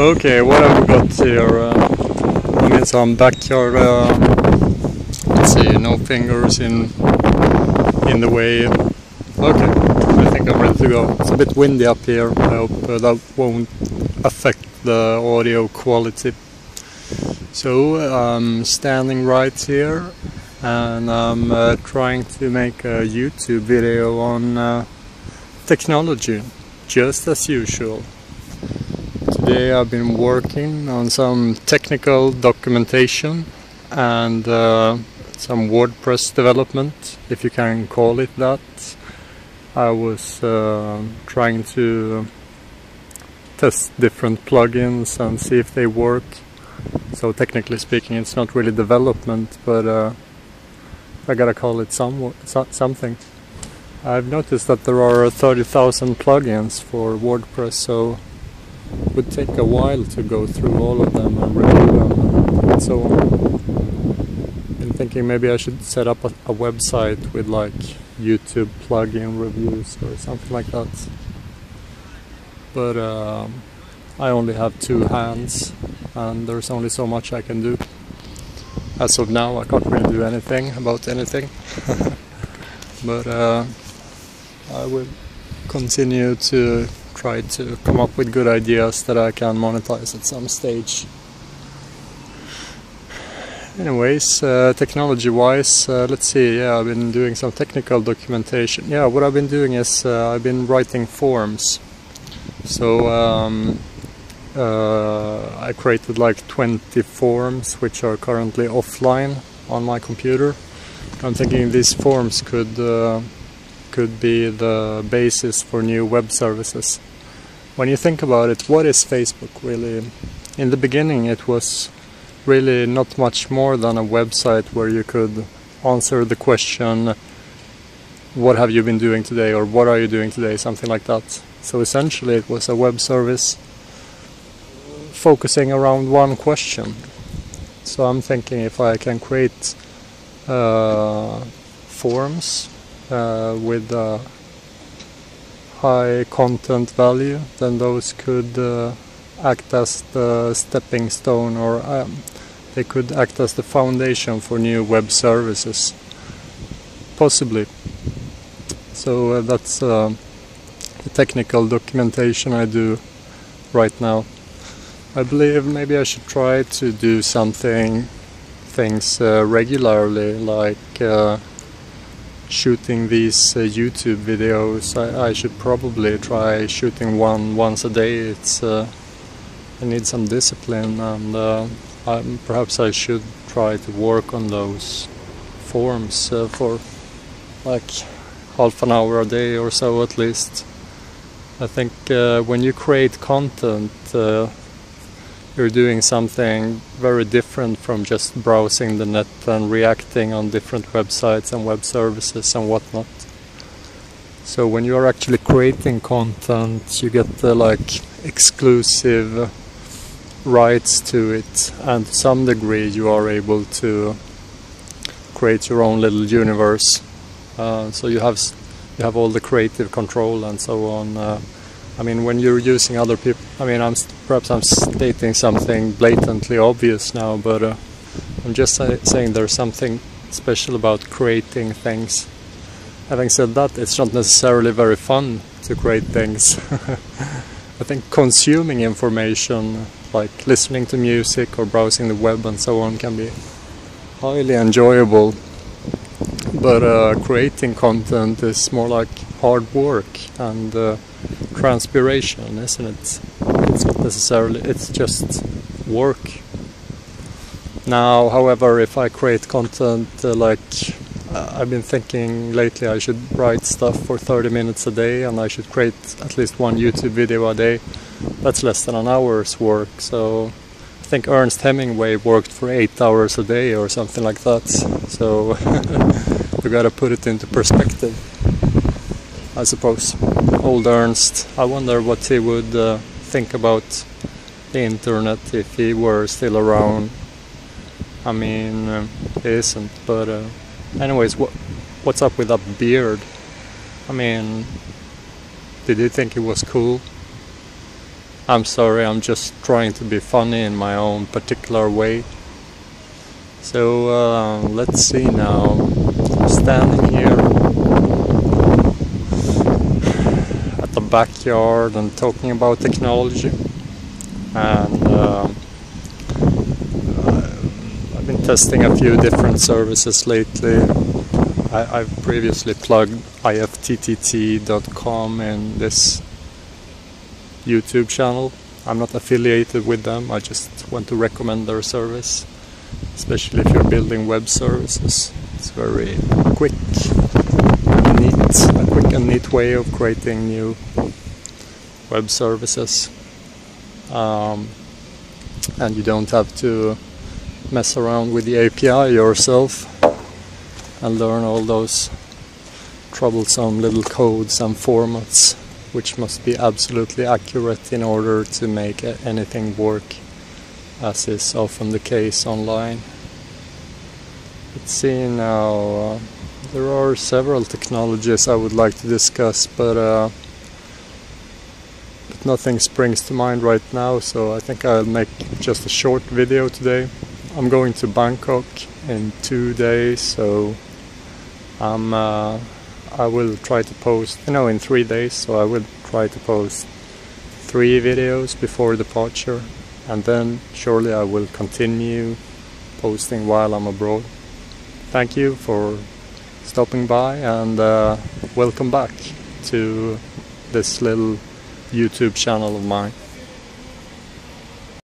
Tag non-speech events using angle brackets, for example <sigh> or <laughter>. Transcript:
Okay, what have we got here? Uh, I mean, some backyard. Uh, let's see, no fingers in in the way. Okay, I think I'm ready to go. It's a bit windy up here. I hope uh, that won't affect the audio quality. So I'm standing right here, and I'm uh, trying to make a YouTube video on uh, technology, just as usual. Today I've been working on some technical documentation and uh, some WordPress development, if you can call it that. I was uh, trying to test different plugins and see if they work. So technically speaking, it's not really development, but uh, I gotta call it some something. I've noticed that there are 30,000 plugins for WordPress, so it would take a while to go through all of them and review them and so on. Been thinking maybe I should set up a, a website with like YouTube plugin reviews or something like that. But um, I only have two hands and there's only so much I can do. As of now, I can't really do anything about anything. <laughs> but uh, I will continue to try to come up with good ideas that I can monetize at some stage. Anyways, uh, technology wise, uh, let's see, yeah, I've been doing some technical documentation. Yeah, what I've been doing is uh, I've been writing forms. So um, uh, I created like 20 forms which are currently offline on my computer. I'm thinking these forms could uh, could be the basis for new web services. When you think about it, what is Facebook really? In the beginning, it was really not much more than a website where you could answer the question, What have you been doing today? or What are you doing today? something like that. So essentially, it was a web service focusing around one question. So I'm thinking if I can create uh, forms with uh, high content value, then those could uh, act as the stepping stone or um, they could act as the foundation for new web services. Possibly. So uh, that's uh, the technical documentation I do right now. I believe maybe I should try to do something things uh, regularly like shooting these uh, YouTube videos. I, I, should probably try shooting one once a day. It's uh, I need some discipline, and uh, perhaps I should try to work on those forms uh, for like half an hour a day or so at least. I think uh, when you create content uh, you're doing something very different from just browsing the net and reacting on different websites and web services and whatnot. So when you are actually creating content, you get the like exclusive rights to it, and to some degree you are able to create your own little universe. Uh, so you have you have all the creative control and so on. Uh, I mean, when you're using other people, I mean, I'm perhaps I'm stating something blatantly obvious now, but uh, I'm just say saying there's something special about creating things. Having said that, it's not necessarily very fun to create things. <laughs> I think consuming information, like listening to music or browsing the web and so on, can be highly enjoyable. But uh, creating content is more like hard work and uh, transpiration, isn't it? It's not necessarily, it's just work. Now, however, if I create content uh, like uh, I've been thinking lately, I should write stuff for 30 minutes a day and I should create at least one YouTube video a day. That's less than an hour's work, so I think Ernest Hemingway worked for 8 hours a day or something like that. So <laughs> we gotta put it into perspective. I suppose. Old Ernst. I wonder what he would uh, think about the internet if he were still around. I mean, uh, he isn't, but uh, anyways, what what's up with that beard? I mean, did you think it was cool? I'm sorry, I'm just trying to be funny in my own particular way. So uh, let's see now. I'm standing here backyard and talking about technology. And uh, I've been testing a few different services lately. I, have previously plugged ifttt.com in this YouTube channel. I'm not affiliated with them, I just want to recommend their service, especially if you're building web services. It's very quick neat, a quick and neat way of creating new web services. Um, and you don't have to mess around with the API yourself and learn all those troublesome little codes and formats which must be absolutely accurate in order to make anything work as is often the case online. Let's see now, uh, there are several technologies I would like to discuss but, uh, nothing springs to mind right now so I think I'll make just a short video today. I'm going to Bangkok in two days so I'm uh, I will try to post, you know, in three days, so I will try to post three videos before departure, and then surely I will continue posting while I'm abroad. Thank you for stopping by, and uh, welcome back to this little YouTube channel of mine.